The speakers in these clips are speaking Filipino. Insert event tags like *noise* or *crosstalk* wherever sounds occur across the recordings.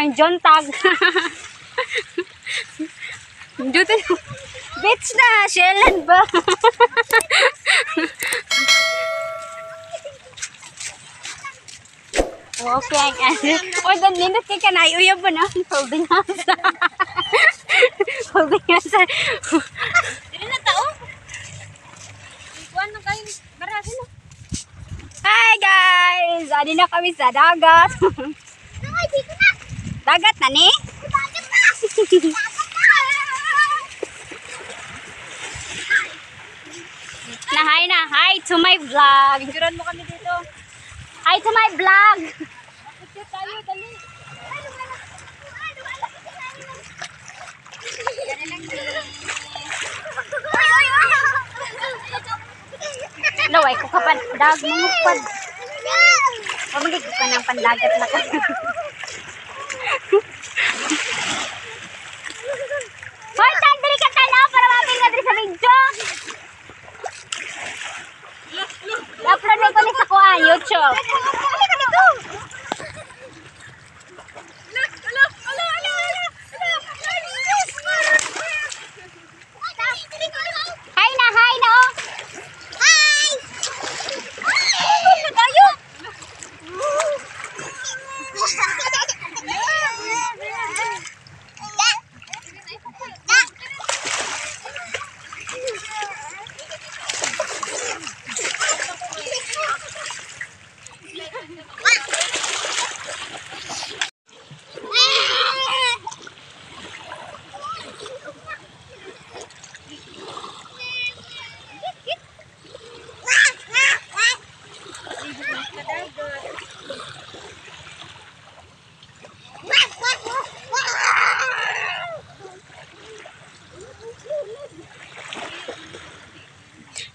May jontag. Dito. Bitch na. Shellan ba? Okay, ang ano. O, dan nindot kay kanay. Uyab ba na? Holding hands. Holding hands. Dili na tao. Kuan man kayo barasin na. Hi guys! Adi na kami sa dagat. Dagat na ni? Dagat *laughs* na. Na. Hi na. Hi to my vlog. Picturean mo kami dito. Hi to my vlog. Picture tayo, dali. Laway ko kapan. Dag mga pad. Pamagig ka ng pandagat na ka. *laughs* Hoy, tan, dali ka tanaw para maping nga diri sa video. I-upload na ko ni sa kuan, YouTube. Hi na, hi na oh.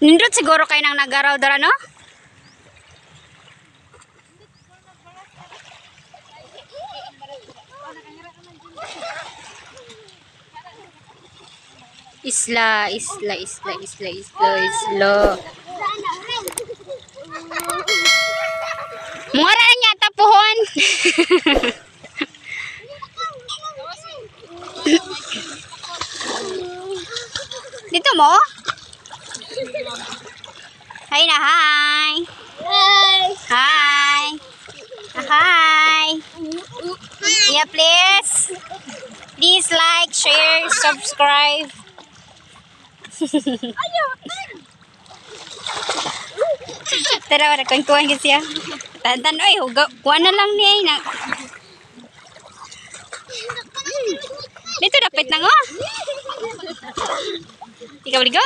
Nindot siguro kayo nang nagaraw dara no? Isla, isla, isla, isla, isla, isla. Mura na niya tapuhon. Dito mo? Hi na, hi. Hi. Hi. Yeah, please. Please like, share, subscribe. Tara, wala kang kuhan kasi ah. Tantan, oy, huga, na lang niya na. Dito dapat na nga. Ikaw ligo?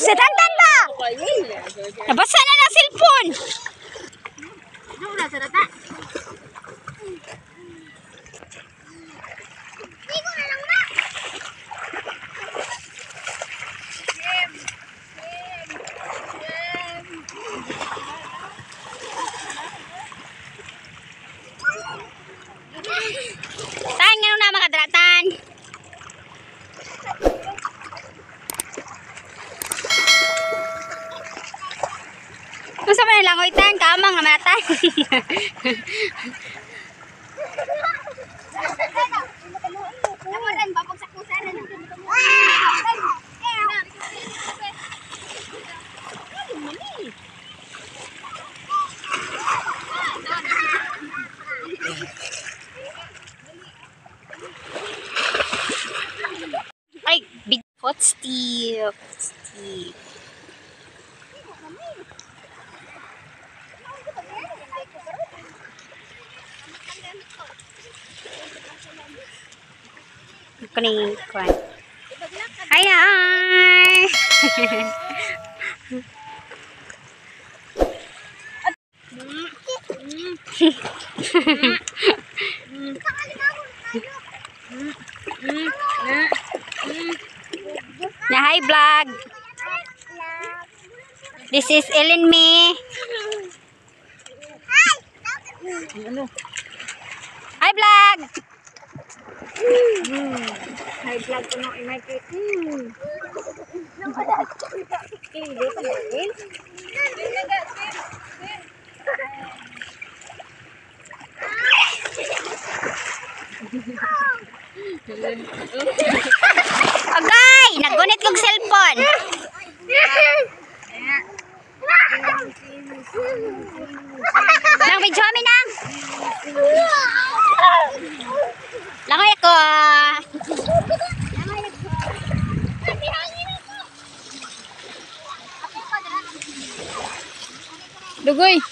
Sa tantan ba? Nabasa na ng cellphone. Tan, nga na makadratan. Kung sa man lang oy tan, kamang naman tan. Ay, big hot steel. Hot Kuning kuan. Hi, hi. Na hi vlog. This is Ellen Me. Hi vlog. Hi vlog ko nung imay kay. Hindi pa natin. Agay! Nagunit kong cellphone. Nang video amin nang. Langoy ako. Dugoy.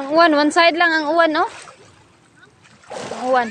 Ang uwan, one side lang ang uwan, oh. Ang uwan.